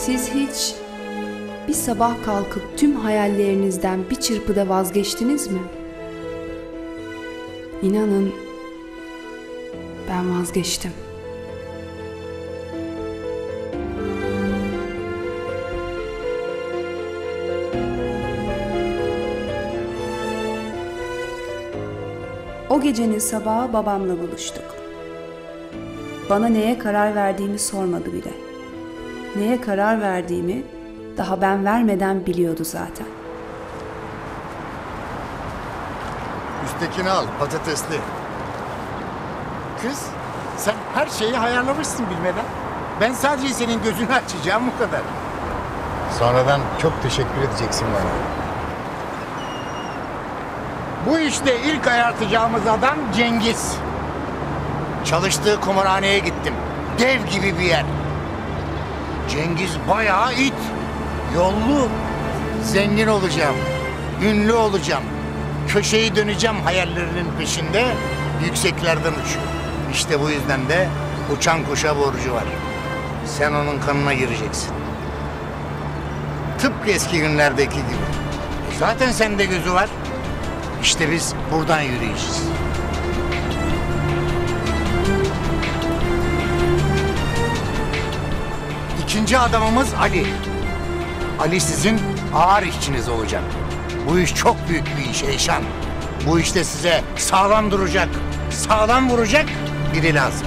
Siz hiç bir sabah kalkıp tüm hayallerinizden bir çırpıda vazgeçtiniz mi? İnanın ben vazgeçtim. O gecenin sabahı babamla buluştuk. Bana neye karar verdiğimi sormadı bile. Neye karar verdiğimi daha ben vermeden biliyordu zaten. Üsttekini al patatesli. Kız sen her şeyi ayarlamışsın bilmeden. Ben sadece senin gözünü açacağım bu kadar. Sonradan çok teşekkür edeceksin bana. Bu işte ilk ayartacağımız adam Cengiz. Çalıştığı kumarhaneye gittim. Dev gibi bir yer. Cengiz bayağı it. Yollu. Zengin olacağım. Ünlü olacağım. Köşeyi döneceğim hayallerinin peşinde. Yükseklerden uçuyor. İşte bu yüzden de uçan kuşa borcu var. Sen onun kanına gireceksin. Tıpkı eski günlerdeki gibi. E zaten sende gözü var. İşte biz buradan yürüyeceğiz. İkinci adamımız Ali. Ali sizin ağır işçiniz olacak. Bu iş çok büyük bir iş Eyşan. Bu işte size sağlam duracak, sağlam vuracak biri lazım.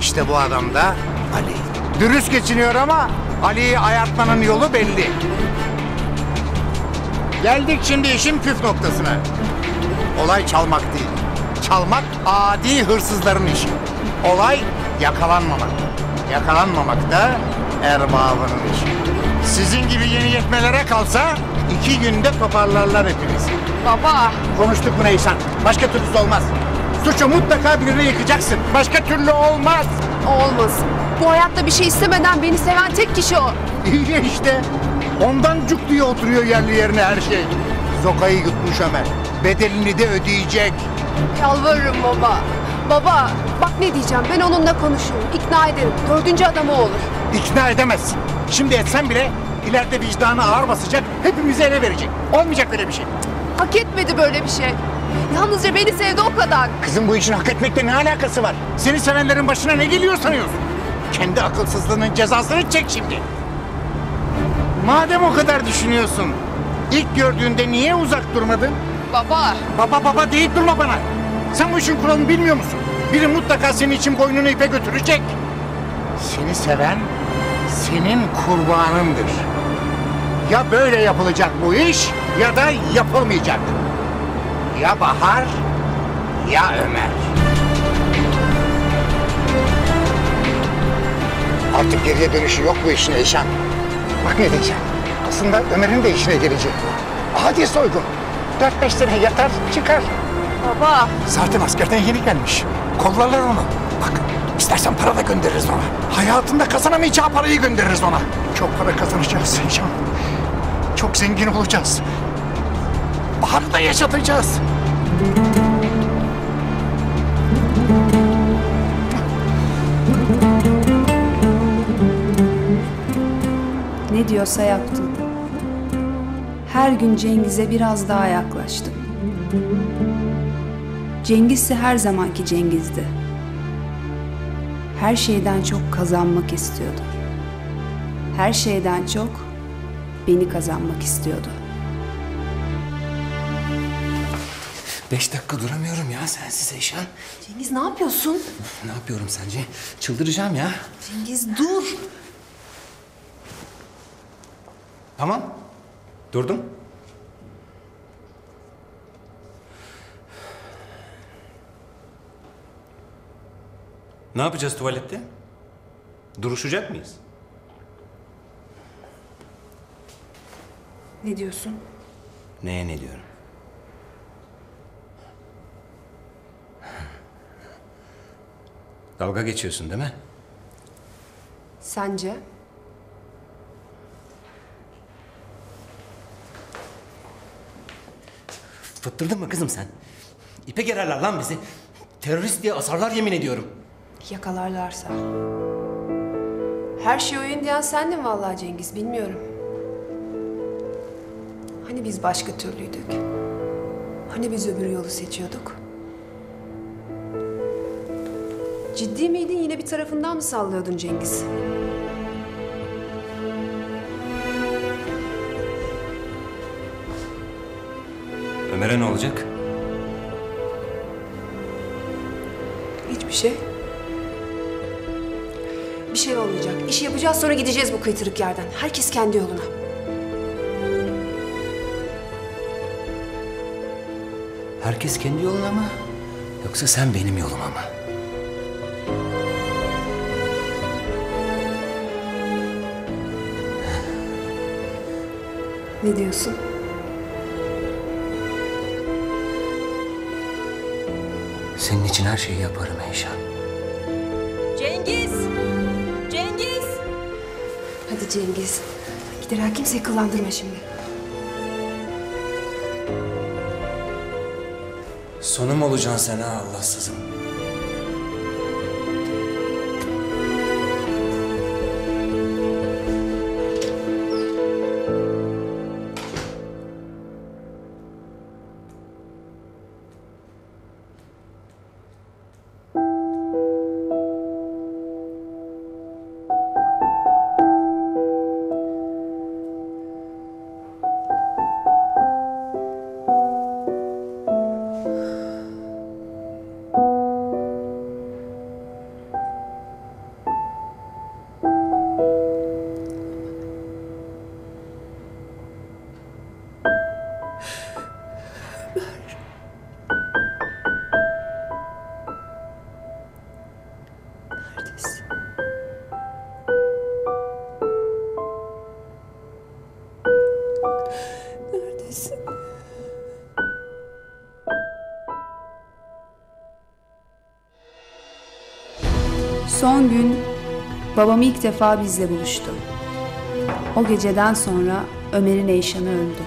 İşte bu adam da Ali. Dürüst geçiniyor ama Ali'yi ayartmanın yolu belli. Geldik şimdi işin püf noktasına. Olay çalmak değil. Çalmak adi hırsızların işi. Olay yakalanmamak. Yakalanmamak da erbabının işi. Sizin gibi yeni yetmelere kalsa iki günde toparlarlar hepinizi. Baba! Konuştuk mu Neysan? Başka türlüsü olmaz. Suçu mutlaka birine yıkacaksın. Başka türlü olmaz. Olmaz. Bu hayatta bir şey istemeden beni seven tek kişi o. İyi işte. Ondan cuk diye oturuyor yerli yerine her şey. Zokayı yutmuş Ömer. Bedelini de ödeyecek. Yalvarırım baba. Baba bak ne diyeceğim ben onunla konuşurum. ikna ederim. Dördüncü adamı olur. İkna edemezsin. Şimdi etsen bile ileride vicdanı ağır basacak, hepimizi ele verecek. Olmayacak böyle bir şey. Hak etmedi böyle bir şey. Yalnızca beni sevdi o kadar. Kızım bu işin hak etmekle ne alakası var? Seni sevenlerin başına ne geliyor sanıyorsun? Kendi akılsızlığının cezasını çek şimdi. Madem o kadar düşünüyorsun, ilk gördüğünde niye uzak durmadın? Baba. Baba baba deyip durma bana. Sen bu işin kuralını bilmiyor musun? Biri mutlaka senin için boynunu ipe götürecek. Seni seven senin kurbanındır. Ya böyle yapılacak bu iş ya da yapılmayacak. Ya Bahar ya Ömer. Artık geriye dönüşü yok bu işin Eyşan. Bak ne diyeceğim. Aslında Ömer'in de işine gelecek. Hadi soygun. Dört beş sene yatar çıkar. Baba. Zaten askerden yeni gelmiş. Kollarlar onu. Bak istersen para da göndeririz ona. Hayatında kazanamayacağı parayı göndeririz ona. Çok para kazanacağız Seyşan. Çok zengin olacağız. Baharı da yaşatacağız. Ne diyorsa yaptım. Her gün Cengiz'e biraz daha yaklaştım. Cengiz ise her zamanki Cengiz'di. Her şeyden çok kazanmak istiyordu. Her şeyden çok beni kazanmak istiyordu. Beş dakika duramıyorum ya sensiz Eyşan. Cengiz ne yapıyorsun? Ne yapıyorum sence? Çıldıracağım ya. Cengiz dur. Tamam. Durdum. Ne yapacağız tuvalette? Duruşacak mıyız? Ne diyorsun? Neye ne diyorum? Dalga geçiyorsun değil mi? Sence? Fıttırdın mı kızım sen? İpe gererler lan bizi. Terörist diye asarlar yemin ediyorum. Yakalarlarsa. Her şey oyun diyen sendin vallahi Cengiz, bilmiyorum. Hani biz başka türlüydük? Hani biz öbür yolu seçiyorduk? Ciddi miydin yine bir tarafından mı sallıyordun Cengiz? Ömer'e ne olacak? Hiçbir şey. Şey olmayacak. İşi yapacağız sonra gideceğiz bu kıytırık yerden. Herkes kendi yoluna. Herkes kendi yoluna mı? Yoksa sen benim yoluma mı? Ne diyorsun? Senin için her şeyi yaparım Eyşan. Cengiz! Cengiz! Cengiz. Gider kimseyi kıllandırma şimdi. Sonum olacaksın sen ha Allahsızım. Son gün babam ilk defa bizle buluştu. O geceden sonra Ömer'in Eyşan'ı öldü.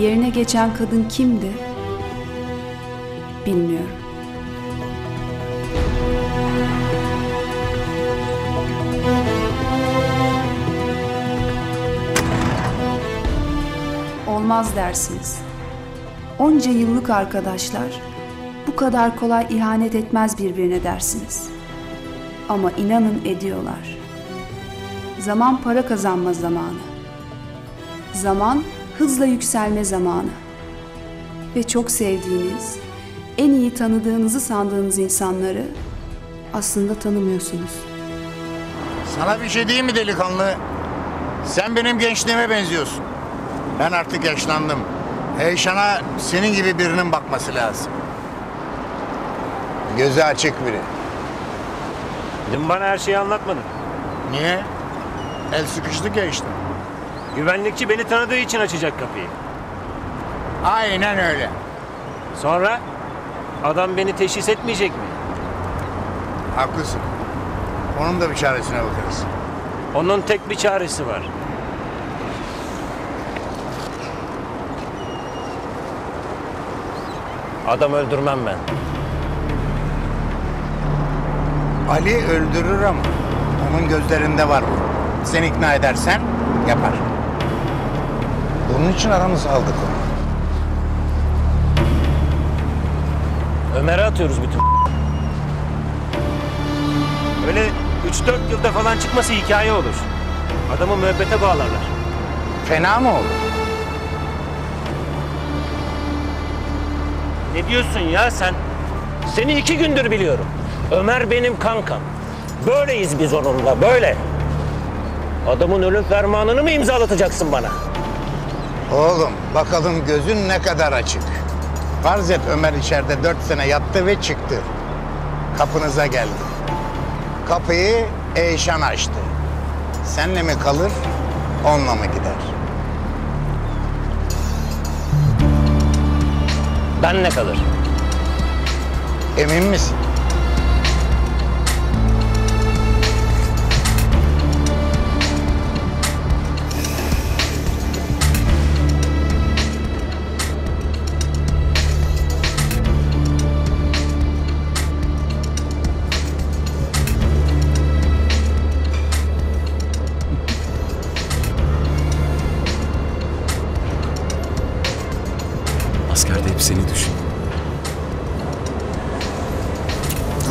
Yerine geçen kadın kimdi? Bilmiyorum. Olmaz dersiniz. Onca yıllık arkadaşlar bu kadar kolay ihanet etmez birbirine dersiniz. Ama inanın ediyorlar. Zaman para kazanma zamanı. Zaman hızla yükselme zamanı. Ve çok sevdiğiniz, en iyi tanıdığınızı sandığınız insanları aslında tanımıyorsunuz. Sana bir şey diyeyim mi delikanlı? Sen benim gençliğime benziyorsun. Ben artık yaşlandım. Eyşan'a senin gibi birinin bakması lazım. Gözü açık biri. Dün bana her şeyi anlatmadın. Niye? El sıkıştık ya işte. Güvenlikçi beni tanıdığı için açacak kapıyı. Aynen öyle. Sonra adam beni teşhis etmeyecek mi? Haklısın. Onun da bir çaresine bakarız. Onun tek bir çaresi var. Adam öldürmem ben. Ali öldürür ama onun gözlerinde var bu. Sen ikna edersen yapar. Bunun için aramızı aldık onu. Ömer'e atıyoruz bütün. Öyle 3-4 yılda falan çıkması hikaye olur. Adamı müebbete bağlarlar. Fena mı olur? Ne diyorsun ya sen? Seni iki gündür biliyorum. Ömer benim kankam. Böyleyiz biz onunla, böyle. Adamın ölüm fermanını mı imzalatacaksın bana? Oğlum bakalım gözün ne kadar açık. Farz et Ömer içeride dört sene yattı ve çıktı. Kapınıza geldi. Kapıyı Eyşan açtı. Senle mi kalır, onunla mı gider? Ben ne kalır? Emin misin? Seni düşün.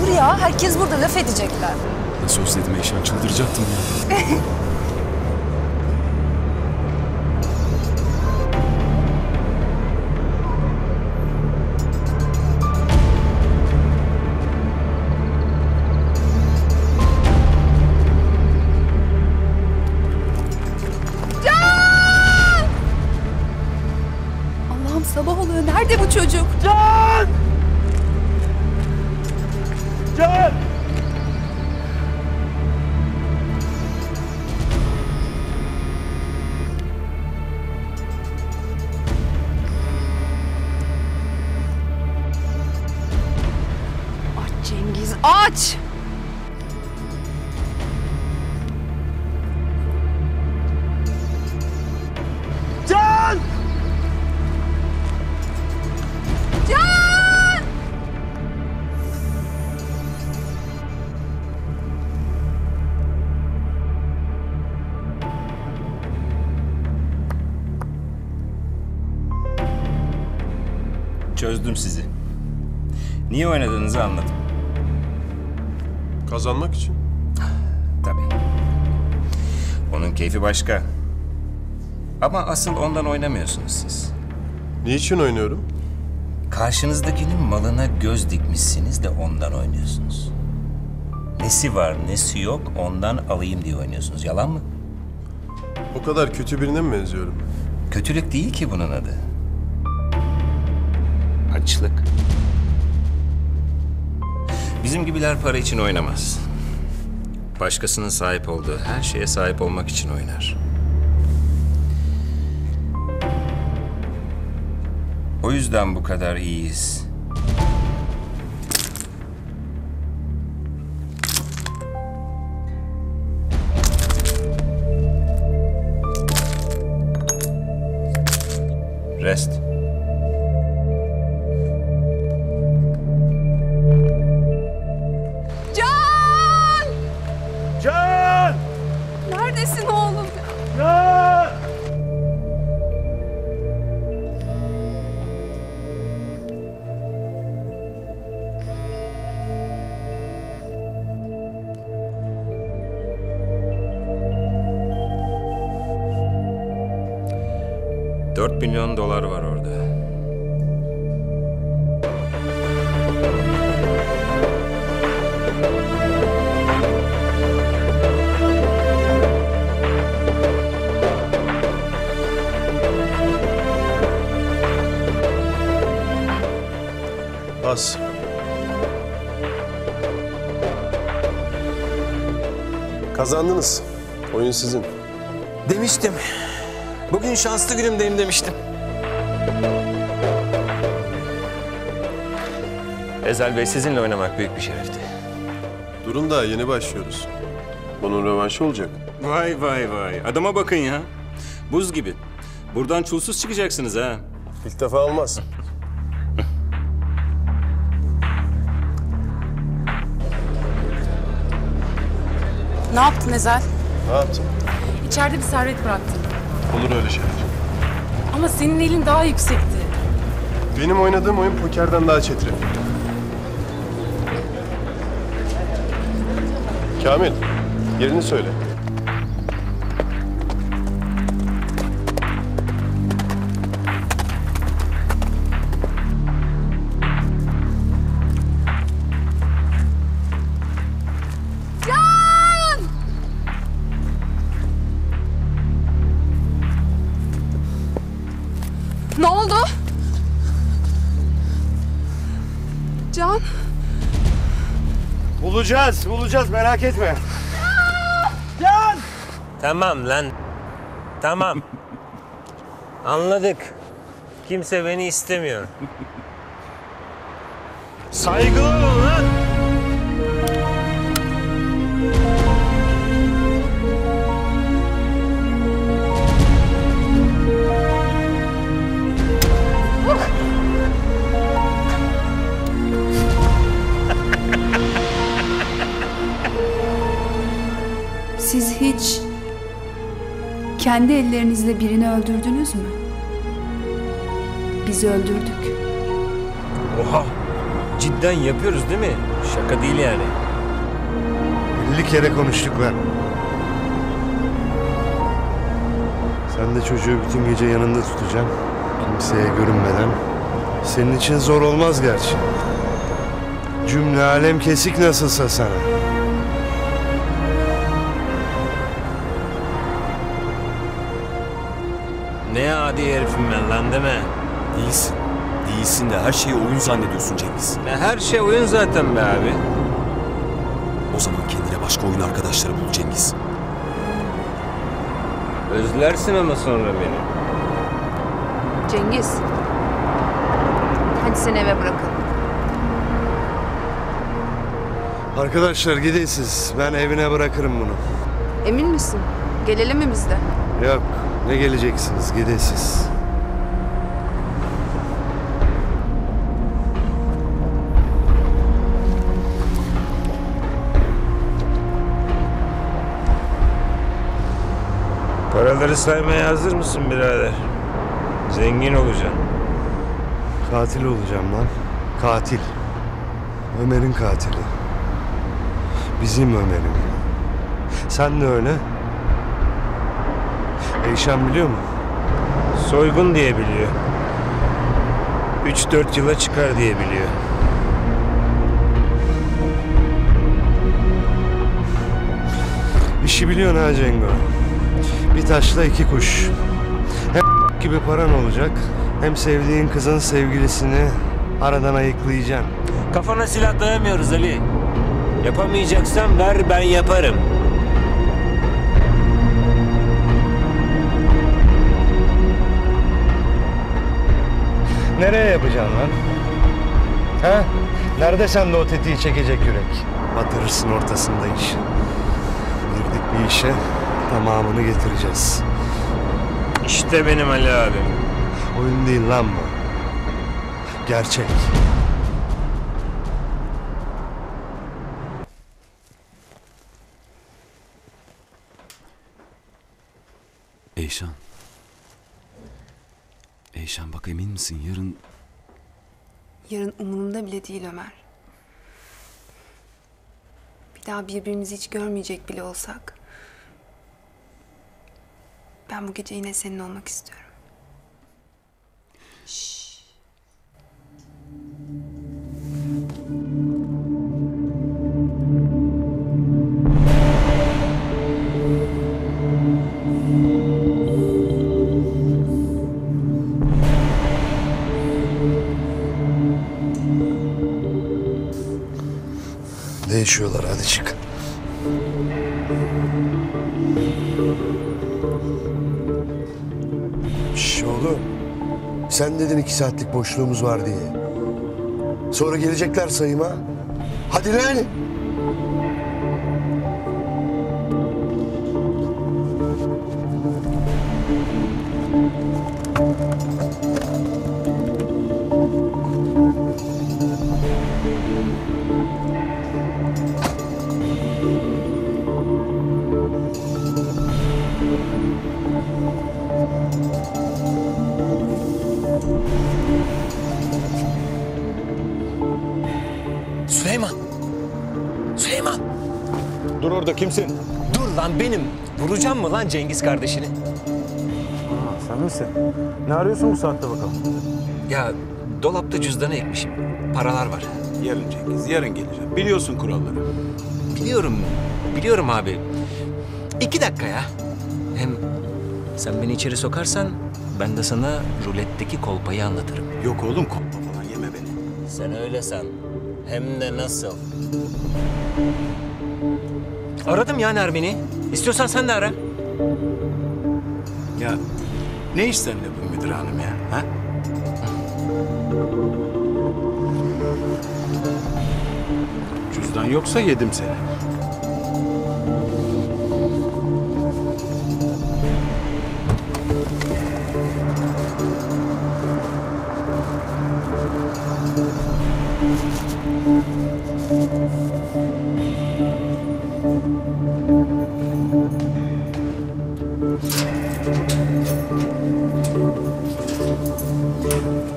Dur ya herkes burada laf edecekler. Nasıl özledim Eyşan çıldıracaktım ya. Aç! Çözdüm sizi. Niye oynadığınızı anladım. Kazanmak için. Tabii. Onun keyfi başka. Ama asıl ondan oynamıyorsunuz siz. Niçin oynuyorum? Karşınızdakinin malına göz dikmişsiniz de ondan oynuyorsunuz. Nesi var, nesi yok ondan alayım diye oynuyorsunuz. Yalan mı? O kadar kötü birine mi benziyorum? Kötülük değil ki bunun adı. Açlık. Bizim gibiler para için oynamaz. Başkasının sahip olduğu her şeye sahip olmak için oynar. O yüzden bu kadar iyiyiz. Rest. Milyon dolar var orada. Bas. Kazandınız. Oyun sizin. Demiştim. Bugün şanslı günümdeyim demiştim. Ezel Bey sizinle oynamak büyük bir şerefti. Durun daha yeni başlıyoruz. Bunun rövanşı olacak. Vay vay vay. Adama bakın ya. Buz gibi. Buradan çulsuz çıkacaksınız ha. İlk defa olmaz. Ne yaptın Ezel? Ne yaptım? İçeride bir servet bıraktın. Olur öyle şeyler. Ama senin elin daha yüksekti. Benim oynadığım oyun pokerden daha çetrefil. Kamil, yerini söyle. Ne oldu? Can? Bulacağız, bulacağız merak etme. Tamam lan. Tamam. Anladık. Kimse beni istemiyor. Saygılı Siz hiç kendi ellerinizle birini öldürdünüz mü? Biz öldürdük. Oha. Cidden yapıyoruz değil mi? Şaka değil yani. 50 kere konuştuk lan. Sen de çocuğu bütün gece yanında tutacaksın. Kimseye görünmeden. Senin için zor olmaz gerçi. Cümle alem kesik nasılsa sana. Her şeyi oyun zannediyorsun Cengiz. Ne her şey oyun zaten be abi. O zaman kendine başka oyun arkadaşları bul Cengiz. Özlersin ama sonra beni. Cengiz. Hadi seni eve bırakalım. Arkadaşlar gidin siz. Ben evine bırakırım bunu. Emin misin? Gelelim mi biz de? Yok. Ne geleceksiniz? Gidin siz. Paraları saymaya hazır mısın birader? Zengin olacaksın. Katil olacağım lan. Katil. Ömer'in katili. Bizim Ömer'in. Sen de öyle. Eyşan biliyor mu? Soygun diye biliyor. 3-4 yıla çıkar diye biliyor. İşi biliyorsun ha Cengo. Bir taşla iki kuş. Hem gibi paran olacak. Hem sevdiğin kızın sevgilisini aradan ayıklayacaksın. Kafana silah dayamıyoruz Ali. Yapamayacaksan ver ben yaparım. Nereye yapacaksın lan? Ha? Nerede sende o tetiği çekecek yürek? Batırırsın ortasında iş. Girdik bir işe tamamını getireceğiz. İşte benim Ali abim. Oyun değil lan bu. Gerçek. Eyşan. Eyşan bak emin misin yarın Yarın umurumda bile değil Ömer. Bir daha birbirimizi hiç görmeyecek bile olsak. Ben bu gece yine senin olmak istiyorum. Değişiyorlar hadi çık. Sen dedin iki saatlik boşluğumuz var diye. Sonra gelecekler sayıma. Hadi lan. Orada kimsin? Dur lan benim. Vuracağım mı lan Cengiz kardeşini? Sen misin? Ne arıyorsun bu saatte bakalım? Ya dolapta cüzdanı ekmişim. Paralar var. Yarın Cengiz, yarın geleceğim. Biliyorsun kuralları. Biliyorum, biliyorum abi. İki dakika ya. Hem sen beni içeri sokarsan ben de sana ruletteki kolpayı anlatırım. Yok oğlum kopma falan yeme beni. Sen öyle san. Hem de nasıl? Aradım ya Nermin'i. İstiyorsan sen de ara. Ya ne seninle bu müdür hanım ya? Ha? Cüzdan yoksa yedim seni.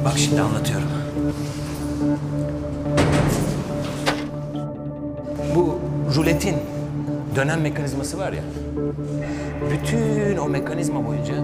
Bak şimdi anlatıyorum. Bu ruletin dönen mekanizması var ya. Bütün o mekanizma boyunca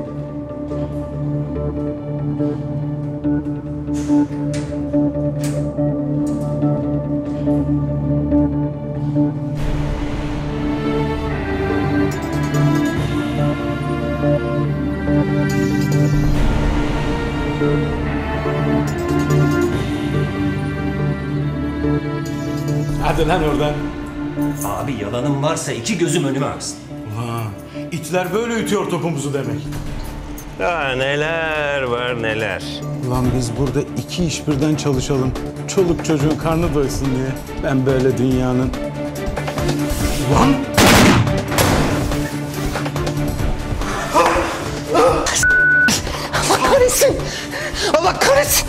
Hadi lan oradan. Abi yalanım varsa iki gözüm önüme aksın. Ulan itler böyle ütüyor topumuzu demek. Daha neler var neler. Ulan biz burada iki iş birden çalışalım. Çoluk çocuğun karnı doysun diye. Ben böyle dünyanın... Ulan! Allah kahretsin. Allah kahretsin.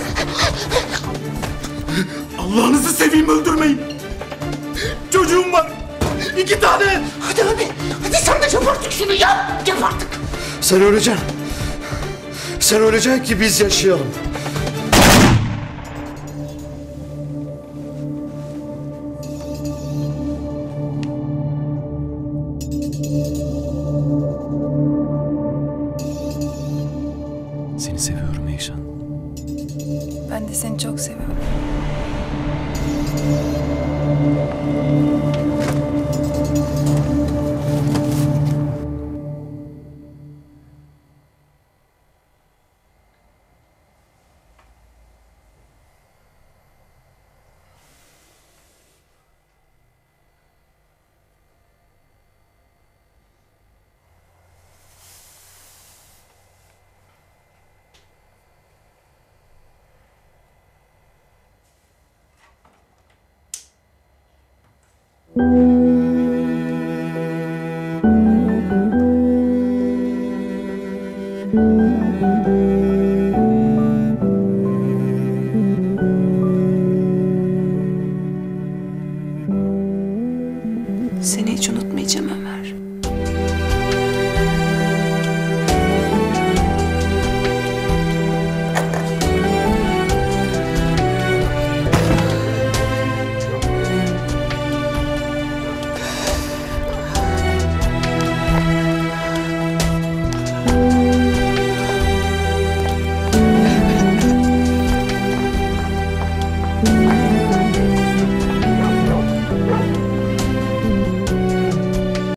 Allah'ınızı seveyim öldürmeyin. Çocuğum var. İki tane. Hadi abi. Hadi sen de yap artık şunu yap. Yap artık. Sen öleceksin. Sen öleceksin ki biz yaşayalım. Seni seviyorum Eyşan. Ben de seni çok seviyorum. Thank you. Seni hiç